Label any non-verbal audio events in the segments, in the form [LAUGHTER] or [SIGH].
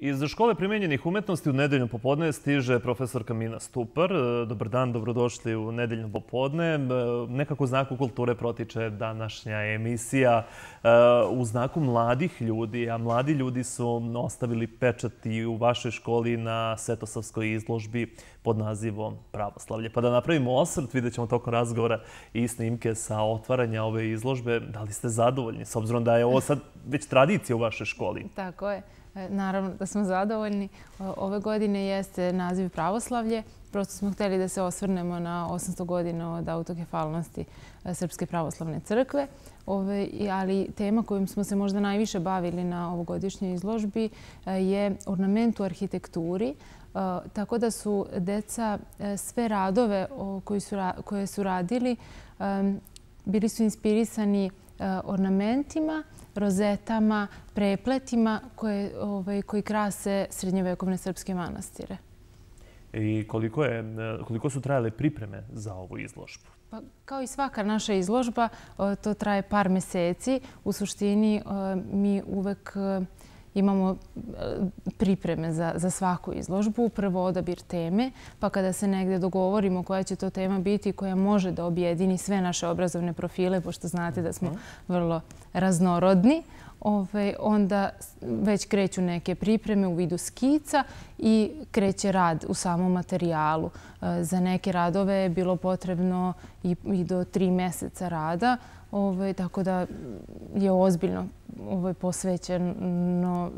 Iz škole primjenjenih umetnosti u nedeljno popodne stiže profesor Kamina Stupar. E, dobar dan, dobrodošli u nedeljno popodne. E, nekako u znaku kulture protiče današnja emisija e, u znaku mladih ljudi, a mladi ljudi su ostavili pečat i u vašoj školi na Svetosavskoj izložbi pod nazivom Pravoslavlje. Pa da napravimo osvrt, vidjet ćemo tokom razgovora i snimke sa otvaranja ove izložbe. Da li ste zadovoljni, s obzirom da je ovo sad već tradicija u vašoj školi? Tako je. E, naravno da smo zadovoljni. E, ove godine jeste naziv pravoslavlje. Prosto smo hteli da se osvrnemo na 800 godina od autokefalnosti e, Srpske pravoslavne crkve. Ali tema kojom smo se možda najviše bavili na ovogodišnjoj izložbi je ornament u arhitekturi. Tako da su deca sve radove koje su radili bili su inspirisani ornamentima, rozetama, prepletima ovaj, koji krase srednjevekovne srpske manastire. I koliko su trajale pripreme za ovu izložbu? Pa, kao i svaka naša izložba, to traje par meseci. U suštini mi uvek imamo e, pripreme za svaku izložbu. Prvo odabir teme, pa kada se negde dogovorimo koja će to tema biti, koja može da objedini sve naše obrazovne profile, pošto znate da smo vrlo raznorodni, onda već kreću neke pripreme u vidu skica i kreće rad u samom materijalu. E, za neke radove je bilo potrebno i do tri meseca rada, tako da je ozbiljno posvećeno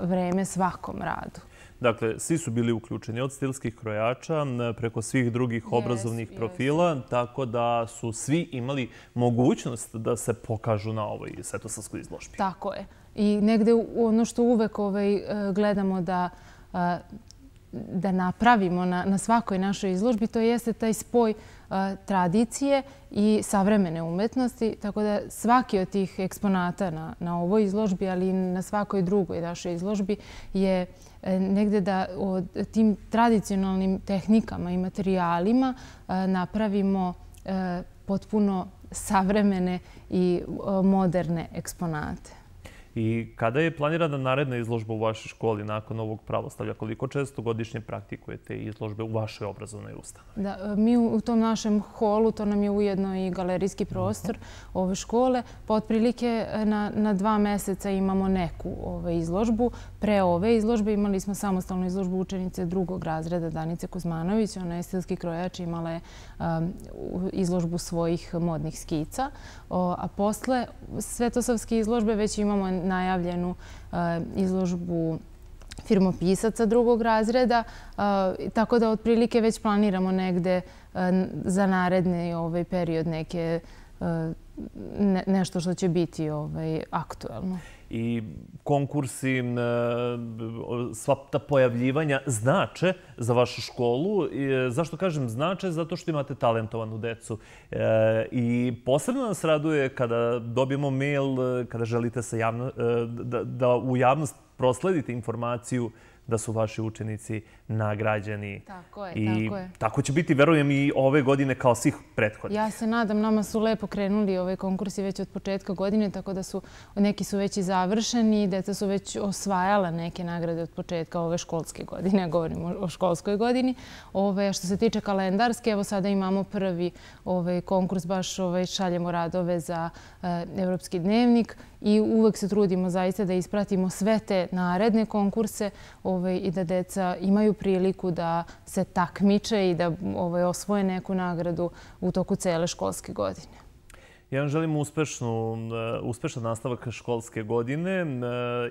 vreme svakom radu. Dakle, svi su bili uključeni od stilskih krojača preko svih drugih obrazovnih profila, tako da su svi imali mogućnost da se pokažu na ovoj svetosavskoj izložbi. Tako je. I negde ono što uvek ovaj, gledamo da da napravimo na svakoj našoj izložbi, to jeste taj spoj uh, tradicije i savremene umetnosti. Tako da svaki od tih eksponata na ovoj izložbi, ali i na svakoj drugoj našoj izložbi, je e, negde da o tim tradicionalnim tehnikama i materijalima uh, napravimo e, potpuno savremene i moderne eksponate. I kada je planirana naredna izložba u vašoj školi nakon ovog pravostavlja? Koliko često godišnje praktikujete izložbe u vašoj obrazovnoj ustanovi? Da, mi u tom našem holu, to nam je ujedno i galerijski prostor ove škole, po otprilike na, na dva meseca imamo neku ove izložbu. Pre ove izložbe imali smo samostalnu izložbu učenice drugog razreda Danice Kuzmanović. Ona je stilski krojač, imala je um, izložbu svojih modnih skica. a posle Svetosavske izložbe već imamo najavljenu e, izložbu firmopisaca drugog razreda, e, tako da otprilike već planiramo negde e, za naredni ovaj period neke nešto što će biti ovaj, aktuelno. I konkursi, sva ta pojavljivanja znače za vašu školu. Zašto kažem znače? Zato što imate talentovanu decu. E, I posebno nas raduje kada dobijemo mail, kada želite e, da u javnost prosledite informaciju da su vaši učenici nagrađeni. Tako je, tako je. Tako će biti, verujem, i ove godine kao svih prethodnih. Ja se nadam, nama su lepo krenuli ove ovaj konkursi već od početka godine, tako da su neki su već i završeni, deca su već osvajala neke nagrade od početka ove školske godine, [LAUGHS] govorimo o školskoj godini. Ove, što se tiče kalendarske, evo sada imamo prvi ovaj, konkurs, baš ovaj, šaljemo radove za e, Evropski dnevnik i uvek se trudimo zaista da ispratimo sve te naredne konkurse ovaj, i da deca imaju priliku da se takmiče i da ovaj, osvoje neku nagradu u toku cele školske godine. Ja vam želim e, uspešan nastavak školske godine e,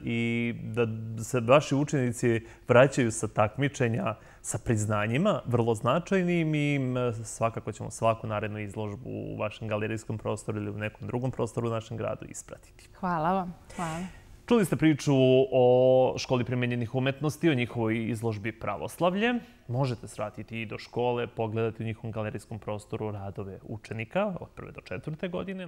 i da se vaši učenici vraćaju sa takmičenja sa priznanjima, vrlo značajnim i svakako ćemo svaku narednu izložbu u vašem galerijskom prostoru ili u nekom drugom prostoru u našem gradu ispratiti. Hvala vam. Hvala. Čuli ste priču o školi primenjenih umetnosti, o njihovoj izložbi pravoslavlje. Možete sratiti i do škole, pogledati u njihovom galerijskom prostoru radove učenika od prve do četvrte godine.